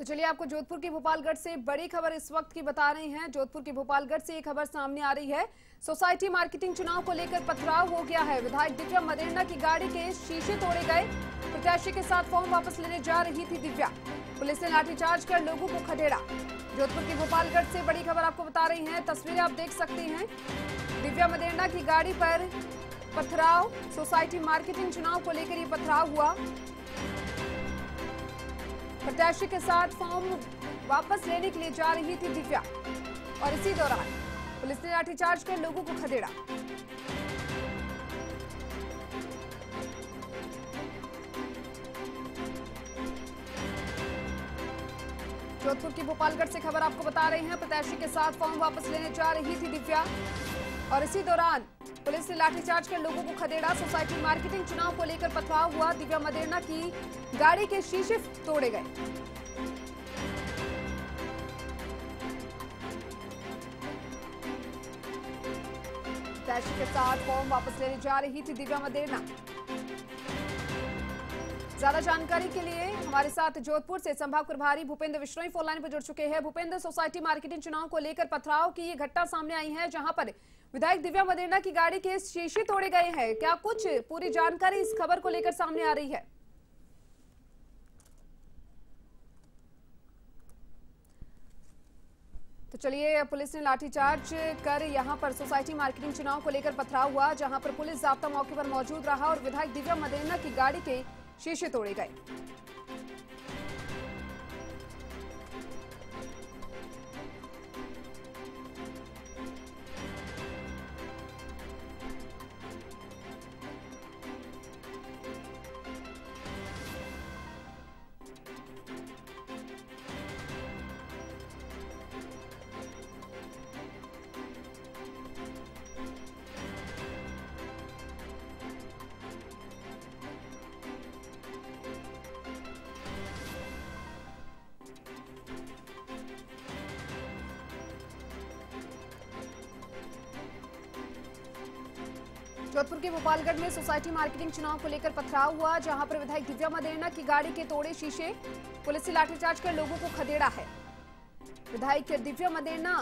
तो चलिए आपको जोधपुर के भोपालगढ़ से बड़ी खबर इस वक्त की बता रहे हैं। जोधपुर के भोपालगढ़ से ये खबर सामने आ रही है। सोसाइटी मार्केटिंग चुनाव को लेकर पथराव हो गया है। विधायक दिव्या मदेरना की गाड़ी के शीशे तोड़े गए। प्रत्याशी के साथ फॉर्म वापस लेने जा रही थी दिव्या। पुलिस ने लाठीचार्ज कर लोगों को खदेड़ा। जोधपुर के भोपालगढ़ से बड़ी खबर आपको बता रही है। तस्वीरें आप देख सकते हैं। दिव्या मदेरना की गाड़ी पर पथराव। सोसाइटी मार्केटिंग चुनाव को लेकर ये पथराव हुआ। प्रत्याशी के साथ फॉर्म वापस लेने के लिए जा रही थी दिव्या। और इसी दौरान पुलिस ने लाठीचार्ज कर लोगों को खदेड़ा। जोधपुर की भोपालगढ़ से खबर आपको बता रहे हैं, प्रत्याशी के साथ फॉर्म वापस लेने जा रही थी दिव्या। और इसी दौरान पुलिस ने लाठीचार्ज कर लोगों को खदेड़ा। सोसाइटी मार्केटिंग चुनाव को लेकर पथराव हुआ। दिव्या मदेरना की गाड़ी के शीशे तोड़े गए। के साथ फॉर्म वापस लेने जा रही थी दिव्या मदेरना। ज़्यादा जानकारी के लिए हमारे साथ जोधपुर से संभाग प्रभारी भूपेंद्र विश्नोई फोनलाइन पर जुड़ चुके हैं। भूपेंद्र, सोसाइटी मार्केटिंग चुनाव को लेकर पथराव की ये घटना सामने आई है, जहाँ पर विधायक दिव्या मदेना की गाड़ी के शीशे तोड़े गए हैं। क्या कुछ पूरी जानकारी इस खबर को लेकर सामने आ रही है? तो चलिए, पुलिस ने लाठीचार्ज कर यहाँ पर सोसाइटी मार्केटिंग चुनाव को लेकर पथराव हुआ, जहाँ पर पुलिस जाब्ता मौके पर मौजूद रहा और विधायक दिव्या मदेना की गाड़ी के शीशे तोड़े गए। जोधपुर के भोपालगढ़ में सोसाइटी मार्केटिंग चुनाव को लेकर पथराव हुआ, जहाँ पर विधायक दिव्या मदेना की गाड़ी के तोड़े शीशे, पुलिस ने लाठीचार्ज कर लोगों को खदेड़ा है। विधायक दिव्या मदेरना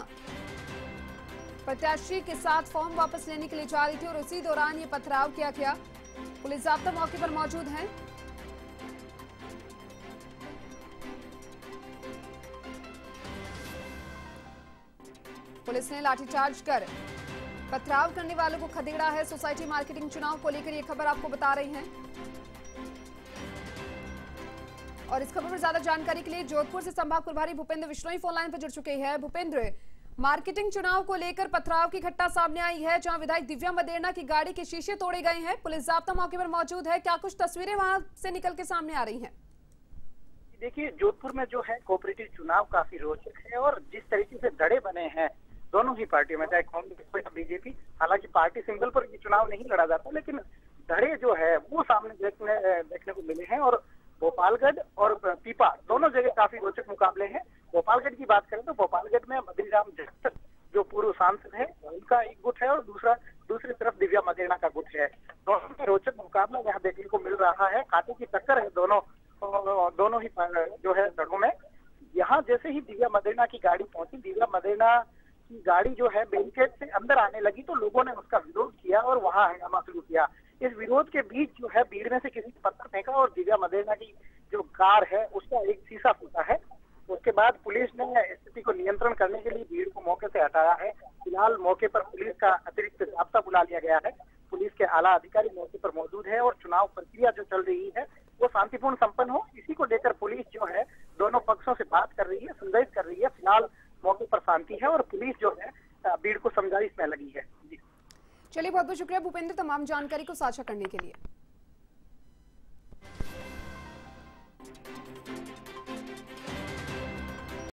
प्रत्याशी के साथ फॉर्म वापस लेने के लिए जा रही थी और उसी दौरान ये पथराव किया गया। पुलिस जाब्ता मौके पर मौजूद है। पुलिस ने लाठीचार्ज कर पथराव करने वालों को खदेड़ा है। सोसाइटी मार्केटिंग चुनाव को लेकर ये खबर आपको बता रही हैं। और इस खबर पर ज़्यादा जानकारी के लिए जोधपुर से संभाग प्रभारी भूपेंद्र विश्नोई फ़ोन लाइन पर जुड़ चुके हैं। भूपेंद्र, मार्केटिंग चुनाव को लेकर पथराव की घटना सामने आई है, जहाँ विधायक दिव्या मदेरना की गाड़ी के शीशे तोड़े गए हैं। पुलिस जाब्ता मौके पर मौजूद है। क्या कुछ तस्वीरें वहाँ से निकल के सामने आ रही हैं? देखिए, जोधपुर में जो है कोऑपरेटिव चुनाव काफ़ी रोचक है और जिस तरीके से धड़े बने हैं दोनों ही पार्टियों में, चाहे कांग्रेस हो या बीजेपी, हालाँकि पार्टी सिंबल पर चुनाव नहीं लड़ा जाता, लेकिन धड़े जो है, वो सामने देखने देखने को मिले हैं, और भोपालगढ़ और पीपा, दोनों जगह काफ़ी रोचक मुकाबले हैं। भोपालगढ़ की बात करें तो भोपालगढ़ में मदरीराम जगत, जो पूर्व सांसद है, उनका एक गुट है, और दूसरा, दूसरी तरफ़ दिव्या मदेरना का गुट है। दोनों में रोचक मुकाबला यहाँ देखने को मिल रहा है कांटे की टक्कर है दोनों दोनों ही, जो है दड़ों में। यहाँ जैसे ही दिव्या मदेना की गाड़ी पहुँची, दिव्या मदेरना की गाड़ी जो है बैरिकेड से अंदर आने लगी तो लोगों ने उसका विरोध किया और वहाँ हंगामा शुरू किया। इस विरोध के बीच जो है भीड़ में से किसी पत्थर फेंका और दिव्या मदेरना की जो कार है, उसका एक शीशा फूटा है। उसके बाद पुलिस ने स्थिति को नियंत्रण करने के लिए भीड़ को मौके से हटाया है। फ़िलहाल मौके पर पुलिस का अतिरिक्त जाब्ता बुला लिया गया है। पुलिस के आला अधिकारी मौके पर मौजूद है और चुनाव प्रक्रिया जो चल रही है, वो शांतिपूर्ण संपन्न हो। इसी को लेकर पुलिस जो है, दोनों पक्षों से बात कर रही है, संदेश कर रही है। फ़िलहाल शांति है और पुलिस जो है भीड़ को समझाइश में लगी है। चलिए बहुत बहुत शुक्रिया भूपेंद्र, तमाम जानकारी को साझा करने के लिए।